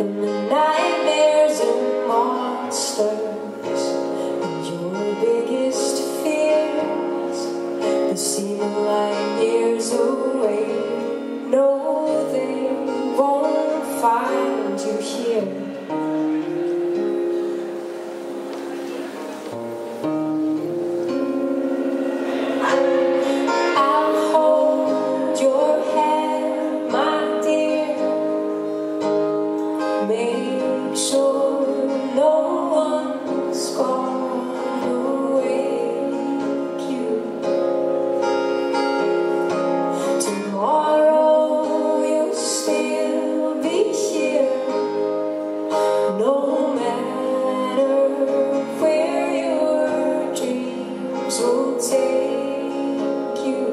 and the nightmares and monsters. And your biggest fears they seem like years away. No they won't find you here no matter where your dreams will take you.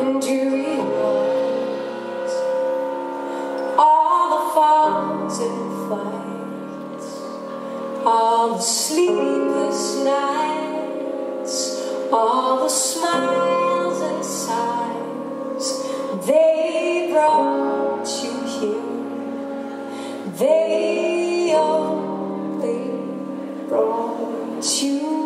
And you realize all the falls and flights, all the sleepless nights, all the smiles 秋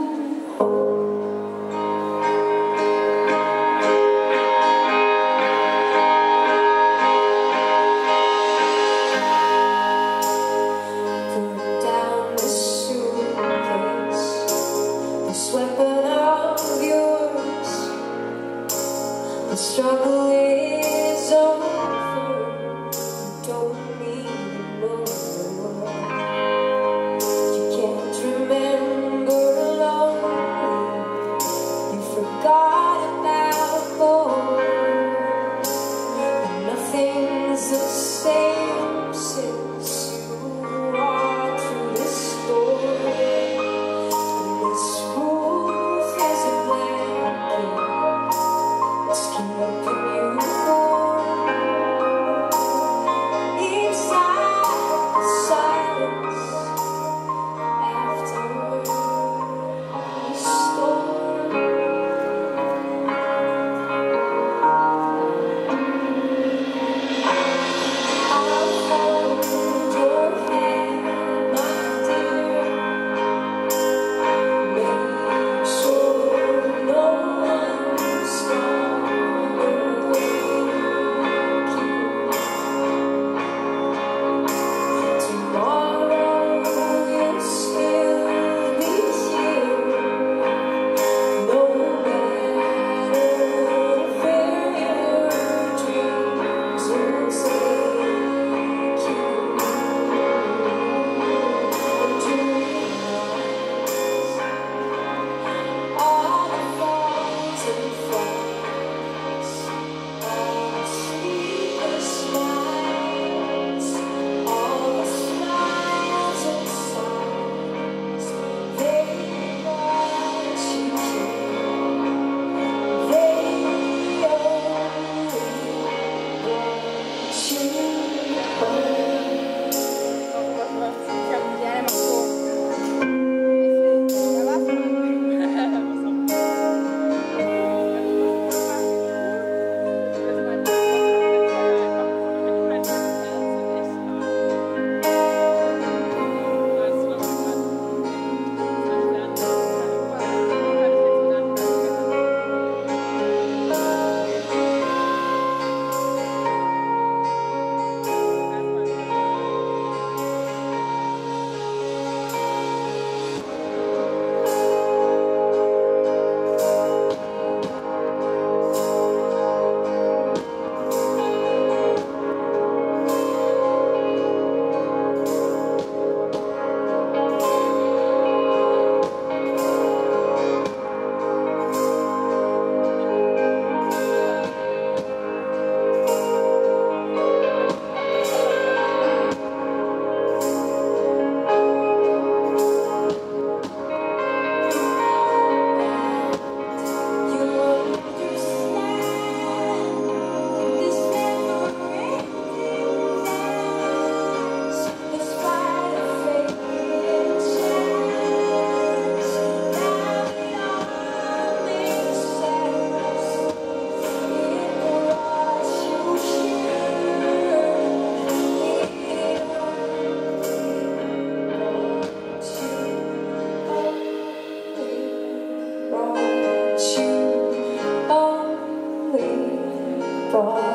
fall